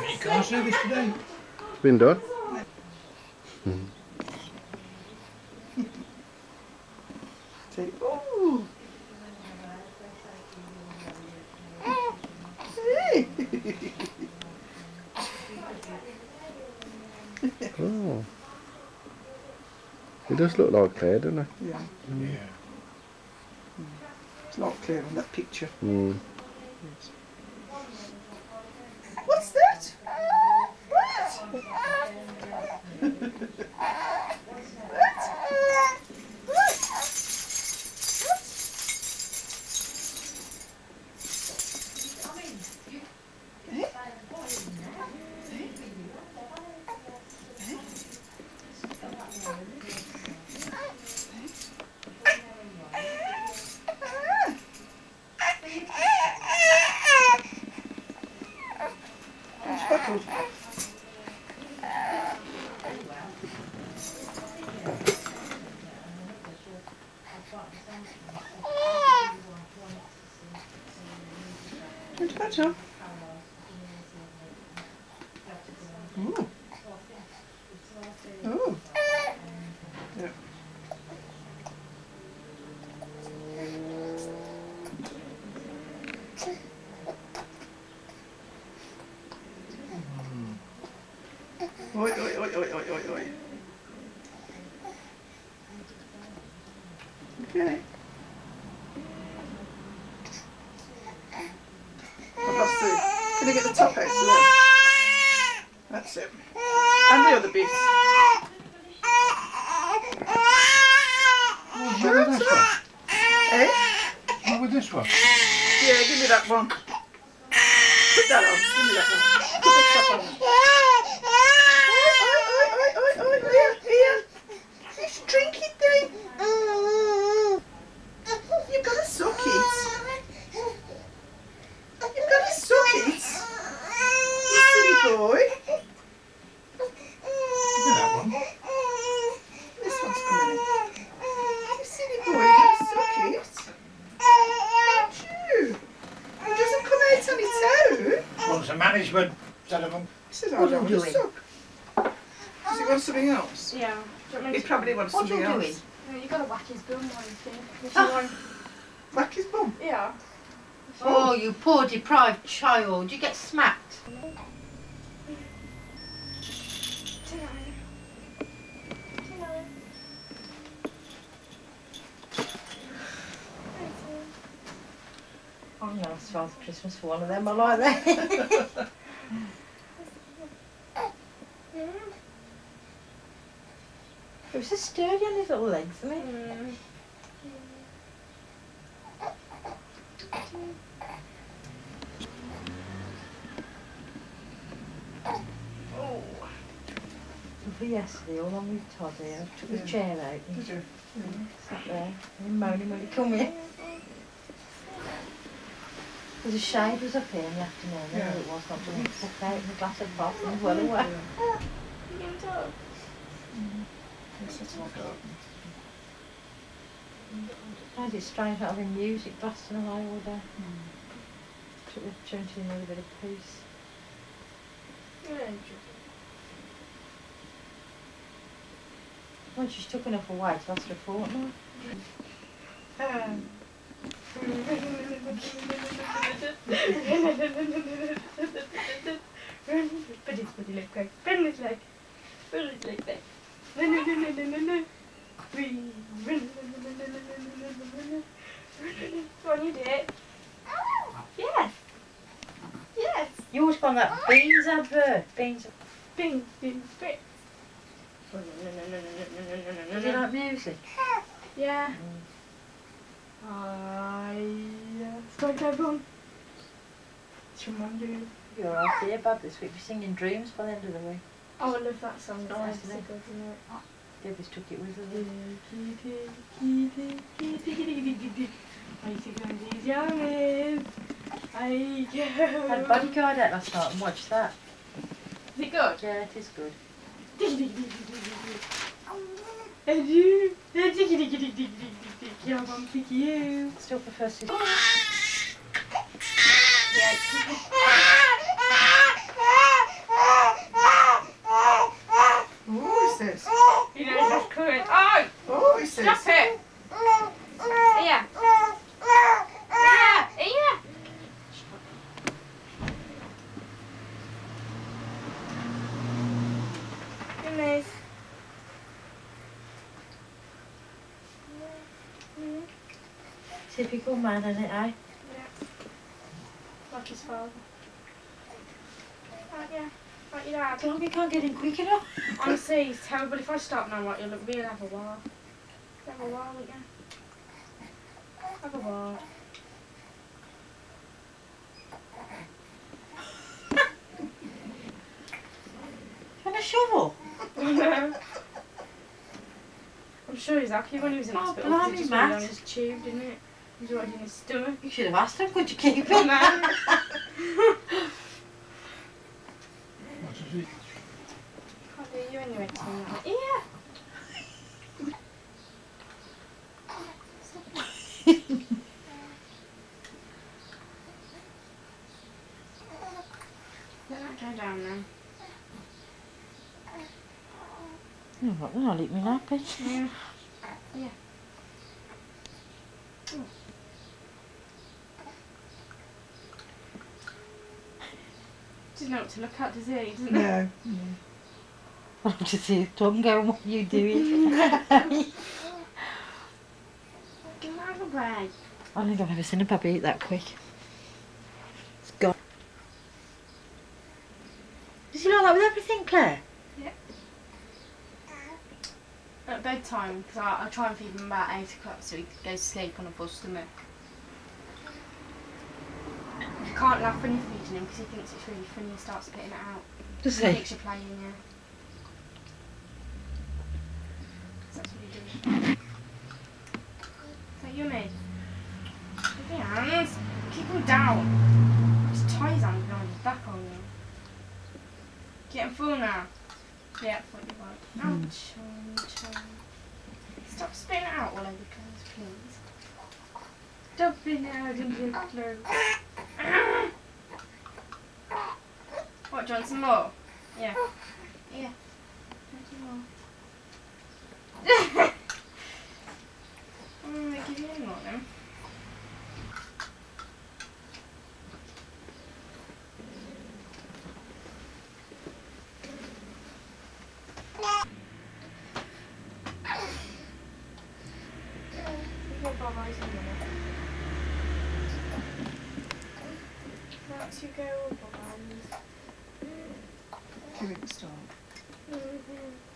have any car service today? It's been done. Say, oh. Hey. Oh. It does look like Claire, doesn't it? yeah, Yeah. it's not clear on that picture. Mm. Yes. What's that? What? Speckled. It's better. Ooh. Ooh. Yeah. Oi, oi, oi, oi, oi, oi, oi. Okay. Well, that's Can get the top out there? That's it. And the other bit. What with this one? Eh? What with this one? Yeah, give me that one. Put that on. Give me that one. Put the top on. Oi, oi, oi, oi, oi, here, here. This drinking thing. You've got to suck it. You've got to suck it. You silly boy. Look at that one. This one's coming in. You silly boy, you've got to suck it. Don't you? It doesn't come out on its own. Wants a management of them. He says, What I are don't you want to doing? suck. Does he want something else? Yeah. Do you want me He probably wants What are something you else. doing? No, you gotta whack his bum while he's. If Ah. you want- Whack his bum. Yeah. Oh, you poor deprived child. You get smacked. I'm going to Father Christmas for one of them. I like that. was so sturdy on his little legs, isn't it? Mm. For yesterday, all on with Todd here, I took Yeah. the chair out and Did you? sat there and moaning when he come in. There's a shade was up here in the afternoon, Yeah. it was, not doing it, out in a glass of pop and well away. You can I had it strange having music blasting away all day. Mm. Trying to another bit of peace. Yeah, well, she's took enough away to last a fortnight. Um. but it's leg. but it's leg. but it's leg. Go on, you do. Yes. Yes. You always call that beans and bird. Beans. Bing, bing, bing. Do you like music? Yeah. Mm. I uh, spoke everyone. It's from Monday. You're all right here, Bob, this week. we're singing dreams by the end of the week. I wonder if that song is Nice, nice, isn't it? good, isn't it? Oh, Debbie's took it with her. I see these young men. I had go. Bodyguard out last night and watched that. Is it good? Yeah, it is good. And you. Yeah, I'm gonna pick you. Still prefer Sister. Yeah. Typical man, isn't it, eh? Like his father. Right, yeah. Like your dad. Don't you can't get in quick enough. Honestly, it's terrible. If I stop now, right, you'll really have a war. Have a war, won't you? Have a war. And a shovel. I'm sure he's happy when he was in Oh, hospital. 'cause blimey, it just went Matt. his tube, didn't it? He was right in his stomach. You should have asked him, could you keep Oh, it? man. What is it? Can't do you anyway, Tim. Yeah. Let that go down then. No, what, I'll eat me nappy. Yeah. Yeah. Doesn't know what to look at, does he? He Doesn't know. No. I'll just see his tongue going, what are you doing? Get out of the way. I don't think I've ever seen a puppy eat that quick. It's gone. Does he like that with everything, Claire? Yep. At bedtime, because I, I try and feed him about 8 o'clock so he goes to sleep on a full stomach. You can't laugh when you're feeding him because he thinks it's really funny and starts spitting it out. Does He he? thinks you're playing, yeah. That's what he does. Is that yummy? Keep your hands. Keep them down. Just his hand behind his back on you. Getting full now. Yeah, that's what you want. Hmm. Ouch. ouch. Stop spitting it out all over the clothes, please. Stop spitting it out into your clothes. What, do you want some more? Yeah. Yeah. Want some more? I'm gonna give you any more then. Your Bob Eyes in a minute. That's you go, Bob Eyes. Here it